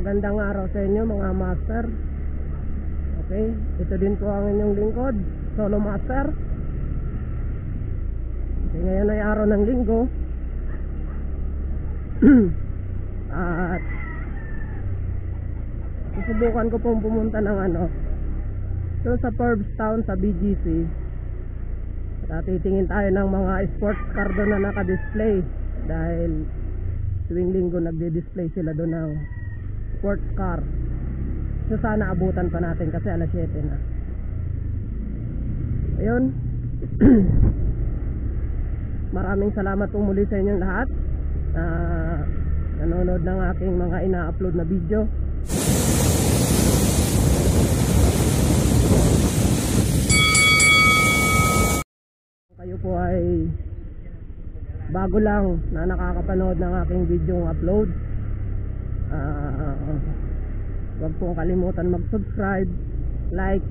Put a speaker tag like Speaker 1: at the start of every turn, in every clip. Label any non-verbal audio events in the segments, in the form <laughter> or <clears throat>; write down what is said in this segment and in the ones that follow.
Speaker 1: Magandang araw sa inyo mga master. Okay, ito din po ang inyong lingkod, solo master. Okay, ngayon ay araw ng linggo. <clears throat> At susubukan ko pong pumunta ng ano, doon sa Forbes Town sa BGC. At titingin tayo ng mga sports car doon na naka-display dahil tuwing linggo nagde-display sila doon ng sports car. So sana abutan pa natin kasi alas 7 na. Ayun. <clears throat> Maraming salamat po muli sa inyong lahat. na nanonood ng aking mga ina-upload na video. Kayo po ay bago lang na nakakapanood ng aking video upload. Ah, Huwag pong kalimutan mag-subscribe, like,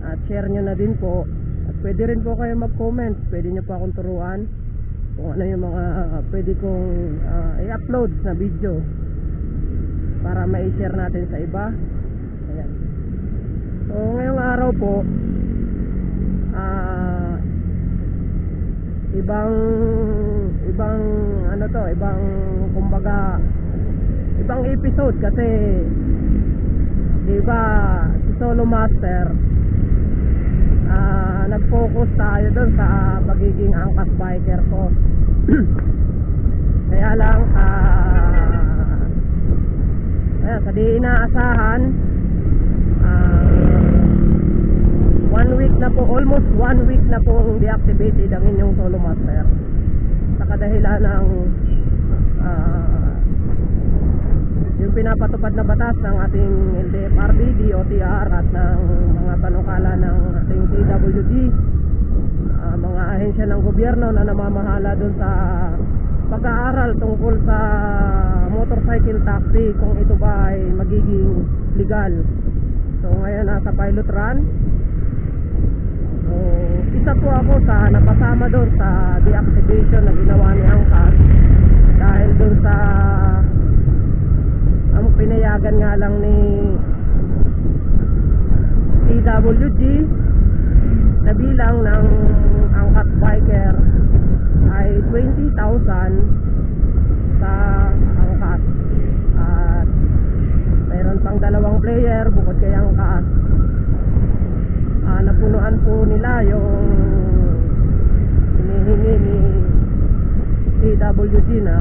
Speaker 1: at share nyo na din po. At pwede rin po kayo mag-comment. Pwede nyo po akong turuan kung ano yung mga pwede kong ah, i-upload na video para ma-share natin sa iba. Ayan. So, ngayong araw po, ah, ibang ibang ano to, ibang kumbaga ibang episode kasi diba si Solo Master ah nag-focus tayo doon sa pagiging angkas biker ko. <clears throat> Kaya lang ah ayan, sa di inaasahan ah, one week na po almost one week na pong deactivated ang inyong Solo Master. Sa kadahilan ng ah yung pinapatupad na batas ng ating LDFRB, DOTR at ng mga panukala ng ating PWD uh, mga ahensya ng gobyerno na namamahala dun sa pag-aaral tungkol sa motorcycle taxi kung ito ba ay magiging legal. So ngayon nasa pilot run. So isa po ako sa napasama doon sa deactivation na ginawa ni Angkas dahil doon sa ang pinayagan nga lang ni PWG na bilang ng angkat biker ay 20,000 sa angkat at mayroon pang dalawang player bukod kay angkat uh, napunuan po nila yung hinihingi ni PWG na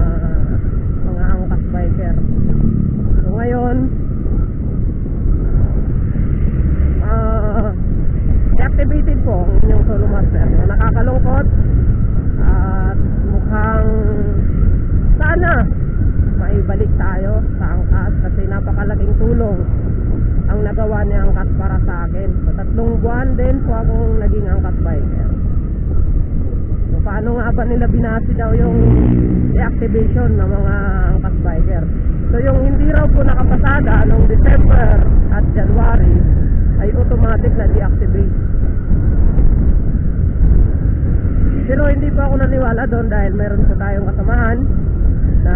Speaker 1: biker So ngayon ah deactivated po ang inyong solo master. Na nakakalungkot at mukhang sana maibalik tayo sa angkas kasi napakalaking tulong ang nagawa ni angkas para sa akin. So tatlong buwan din po akong naging paano nga ba nila binasi daw yung deactivation ng mga angkas biker So yung hindi raw po nakapasada noong December at January ay automatic na deactivate. Pero hindi pa ako naniwala doon dahil mayroon po tayong kasamahan na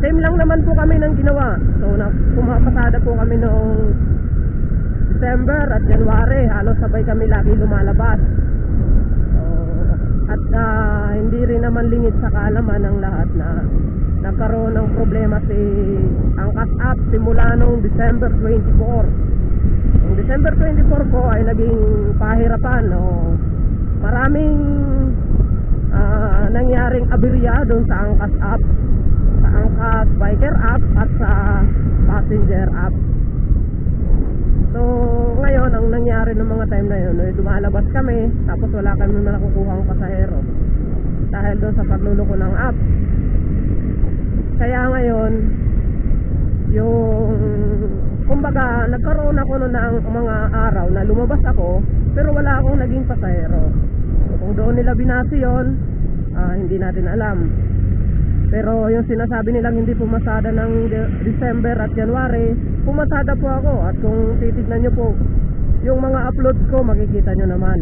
Speaker 1: same lang naman po kami ng ginawa. So na, pumapasada po kami noong December at January. Halos sabay kami lagi lumalabas. At uh, hindi rin naman lingid sa kaalaman ng lahat na nagkaroon ng problema si Angkas App simula noong December 24 noong December 24 po ay naging pahirapan no? maraming uh, nangyaring aberya doon sa Angkas App sa Angkas Biker App at sa Passenger App so ngayon ang nangyari ng mga time na yun ay dumalabas kami tapos wala kami na nakukuha ang pasahero. Dahil doon sa pagluluko ng app. Kaya ngayon yung kumbaga nagkaroon ako noon ng mga araw na lumabas ako pero wala akong naging pasahero. Kung doon nila binasi yon uh, hindi natin alam. Pero yung sinasabi nilang hindi pumasada ng De- December at January pumasada po ako at kung titignan nyo po yung mga uploads ko makikita nyo naman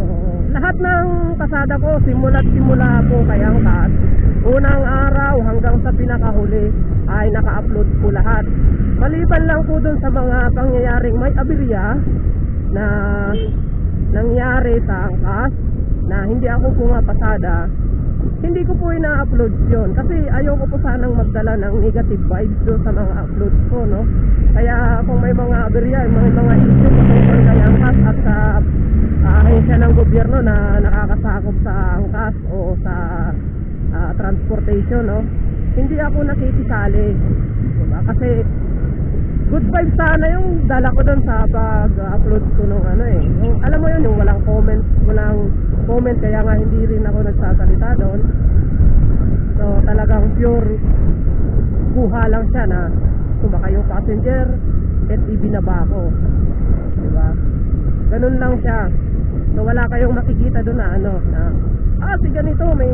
Speaker 1: Oo. lahat ng kasada ko, simula't simula po kay Angkas, unang araw hanggang sa pinakahuli ay naka-upload po lahat. Maliban lang po dun sa mga pangyayaring may aberya na nangyari sa Angkas na hindi ako pumapasada, hindi ko po ina-upload yun kasi ayoko po sanang magdala ng negative vibes doon sa mga uploads ko, no? Kaya kung may mga aberya, may mga issue patungkol kay Angkas at sa ah, ahensya ng gobyerno na nakakasakop sa Angkas o sa ah, transportation, no? Hindi ako nakikisali. Diba? Kasi good vibes sana yung dala ko doon sa pag-upload ko nung ano eh. Yung, alam mo yun, yung walang comment, walang comment, kaya nga hindi rin ako nagsasalita doon. So, talagang pure kuha lang siya na sumakay yung passenger at ibinaba ko. Diba? Ganun lang siya. So, wala kayong makikita doon na ano, na ah, si ganito, may,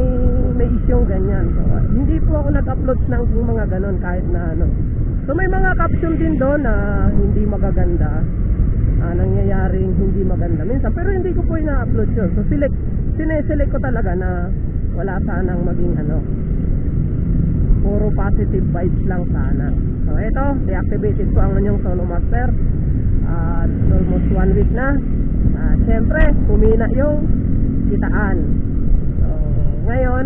Speaker 1: may issue ganyan. So, hindi po ako nag-upload ng mga ganun kahit na ano. So, may mga caption din doon na hindi magaganda. Ah, nangyayaring hindi maganda minsan. Pero hindi ko po ina-upload yun. So, select, sineselect ko talaga na wala sanang maging ano, puro positive vibes lang sana. So, ito, deactivated ko ang inyong solo master. At almost one week na. Ah, Siyempre, kumina yung kitaan. So, ngayon,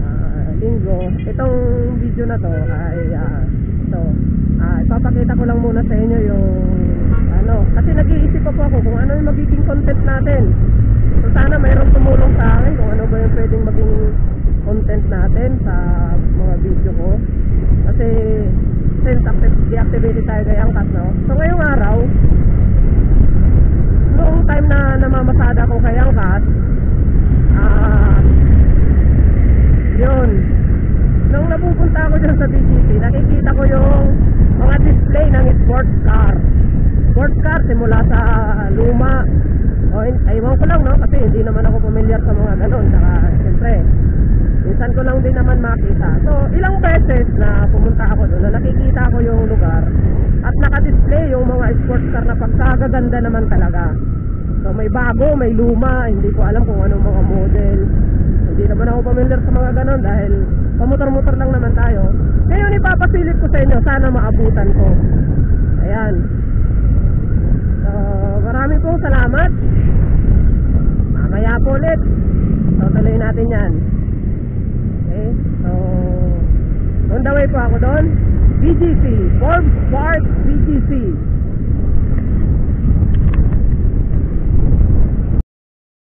Speaker 1: ah, linggo, itong video na to ay ah, ito, ah, ipapakita ko lang muna sa inyo yung ano, kasi nag-iisip pa po ako kung ano yung magiging content natin. So sana mayroong tumulong sa akin kung ano ba yung pwedeng maging content natin sa mga video ko. Kasi since deactivated tayo kay Angkas, no? So ngayong araw, noong time na namamasada ko kay Angkas, ah, yun, nung napupunta ako dyan sa BGC, nakikita ko yung mga display ng sports car. Sports car simula sa luma. O, in- ewan ko lang, no? Kasi hindi naman ako familiar sa mga ganun. Saka, siyempre, minsan ko lang din naman makita. So, ilang beses na pumunta ako doon, na nakikita ko yung lugar at naka-display yung mga sports car na pagkagaganda naman talaga. So, may bago, may luma, hindi ko alam kung anong mga model. Hindi naman ako familiar sa mga ganon dahil pamotor-motor lang naman tayo. Ngayon ipapasilip ko sa inyo, sana maabutan ko. Ayan. So, marami pong salamat. Mamaya po ulit. So, tuloy natin yan. Okay? So, on the way po ako doon. BGC. Forbes Park BGC.